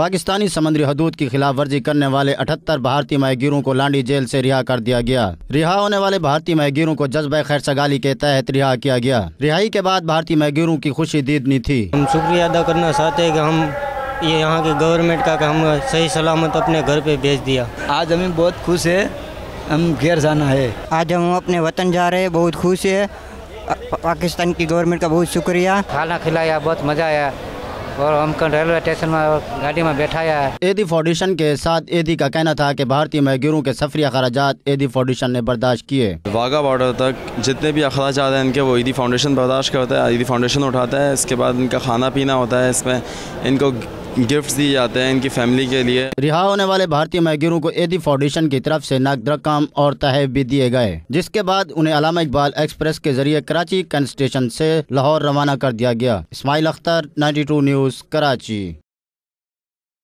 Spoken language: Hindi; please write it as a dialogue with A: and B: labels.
A: पाकिस्तानी समुद्री हदूद की खिलाफ वर्जी करने वाले अठहत्तर भारतीय महगीरों को लांडी जेल से रिहा कर दिया गया। रिहा होने वाले भारतीय महगीरों को जज्बा खैर सगाली के तहत रिहा किया गया। रिहाई के बाद भारतीय महगीरों की खुशी दीदनी थी।
B: हम शुक्रिया अदा करना चाहते हैं कि हम ये यहाँ के गवर्नमेंट का हम सही सलामत अपने घर पे भेज दिया।
C: आज हमें बहुत खुश है हम घर जाना है।
D: आज हम अपने वतन जा रहे हैं बहुत खुश है। पाकिस्तान की गवर्नमेंट का बहुत शुक्रिया।
E: खाना खिलाया बहुत मज़ा आया। और हमको रेलवे स्टेशन में गाड़ी में बैठाया। है
A: एदी फाउंडेशन के साथ एदी का कहना था कि भारतीय मजदूरों के सफरी अखराज एदी फाउंडेशन ने बर्दाश्त किए।
F: वाघा बॉर्डर तक जितने भी अखराज हैं इनके वो ईदी फाउंडेशन बर्दाश्त करता है ईदी फाउंडेशन उठाता है इसके बाद इनका खाना पीना होता है इसमें इनको गिफ्ट्स दिए जाते हैं इनकी फैमिली के लिए।
A: रिहा होने वाले भारतीय मैगरों को एदी फाउंडेशन की तरफ़ से नकद रकम और तहफ भी दिए गए, जिसके बाद उन्हें अलामा इकबाल एक्सप्रेस के ज़रिए कराची कैंट स्टेशन से लाहौर रवाना कर दिया गया। इस्माइल अख्तर 92 न्यूज़, कराची।